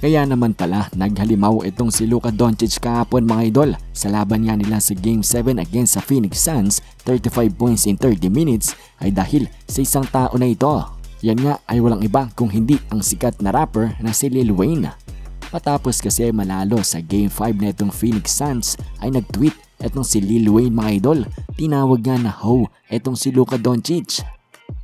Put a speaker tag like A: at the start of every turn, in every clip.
A: Kaya naman pala naghalimaw itong si Luka Doncic kahapon mga idol sa laban nga nila sa Game 7 against sa Phoenix Suns 35 points in 30 minutes ay dahil sa isang tao na ito. Yan nga ay walang iba kung hindi ang sikat na rapper na si Lil Wayne. Matapos kasi malalo sa Game 5 na itong Phoenix Suns ay nag-tweet itong si Lil Wayne mga idol. Tinawag nga na ho itong si Luka Doncic.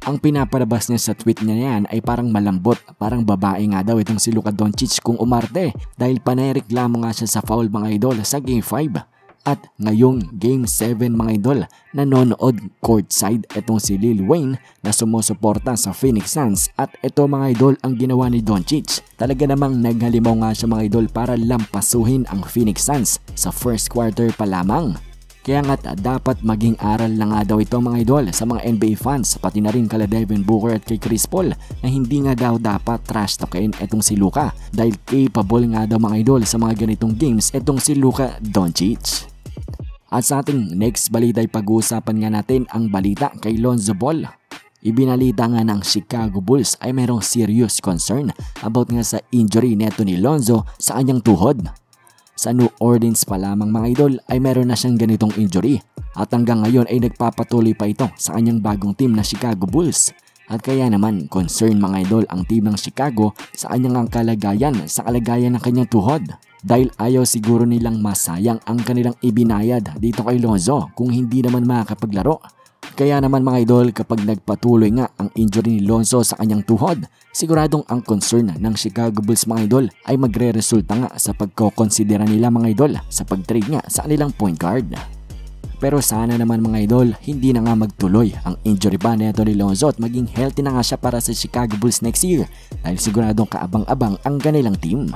A: Ang pinapalabas niya sa tweet niya yan ay parang malambot, parang babae nga daw itong si Luka Doncic kung umarte dahil panareklamo nga siya sa foul mga idol sa Game 5. At ngayong Game 7 mga idol, nanonood courtside itong si Lil Wayne na sumusuporta sa Phoenix Suns at ito mga idol ang ginawa ni Doncic. Talaga namang naghalimaw nga siya mga idol para lampasuhin ang Phoenix Suns sa first quarter pa lamang. Kaya nga dapat maging aral na nga daw ito mga idol sa mga NBA fans pati na rin kala Devin Booker at kay Chris Paul na hindi nga daw dapat trash talkin itong si Luka dahil capable nga daw mga idol sa mga ganitong games itong si Luka Doncic. At sa ating next balita ay pag-uusapan nga natin ang balita kay Lonzo Ball. Ibinalita nga ng Chicago Bulls ay merong serious concern about nga sa injury neto ni Lonzo sa kanyang tuhod. Sa New Orleans pa lamang mga idol ay meron na siyang ganitong injury at hanggang ngayon ay nagpapatuloy pa ito sa kanyang bagong team na Chicago Bulls. At kaya naman concern mga idol ang team ng Chicago sa kanyang kalagayan sa kalagayan ng kanyang tuhod. Dahil ayaw siguro nilang masayang ang kanilang ibinayad dito kay Lonzo kung hindi naman makakapaglaro. Kaya naman mga idol kapag nagpatuloy nga ang injury ni Lonzo sa kanyang tuhod, siguradong ang concern ng Chicago Bulls mga idol ay magre-resulta nga sa pagkokonsidera nila mga idol sa pag-trade nga sa kanilang point guard. Pero sana naman mga idol, hindi na nga magtuloy ang injury ban nito ni Lonzo at maging healthy na nga siya para sa Chicago Bulls next year dahil siguradong kaabang-abang ang kanilang team.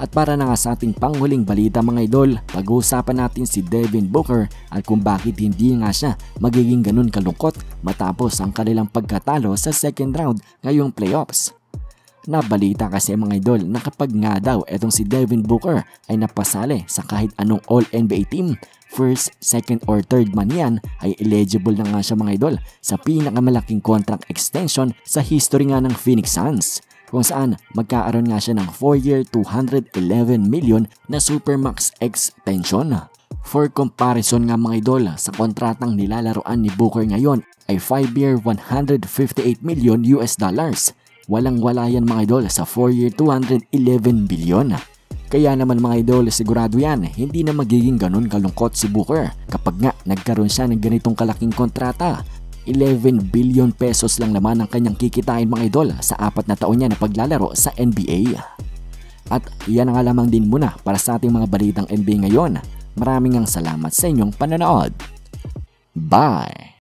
A: At para na nga sa ating panghuling balita mga idol, pag-uusapan natin si Devin Booker at kung bakit hindi nga siya magiging ganun kalungkot matapos ang kanilang pagkatalo sa second round ngayong playoffs. Nabalita kasi mga idol na kapag nga daw etong si Devin Booker ay napasali sa kahit anong All-NBA team, first, second or third man yan ay eligible na nga siya mga idol sa pinakamalaking contract extension sa history nga ng Phoenix Suns kung saan magkaaroon nga siya ng 4-year 211 million na Supermax extension. For comparison nga mga idol, sa kontratang nilalaroan ni Booker ngayon ay 5-year 158 million US dollars. Walang wala yan mga idol sa 4-year 211 billion. Kaya naman mga idol, sigurado yan, hindi na magiging ganun kalungkot si Booker kapag nga nagkaroon siya ng ganitong kalaking kontrata 11 billion pesos lang naman ang kanyang kikitain mga idol sa apat na taon niya na paglalaro sa NBA. At yan nga lamang din muna para sa ating mga balitang NBA ngayon. Maraming ang salamat sa inyong panonood. Bye!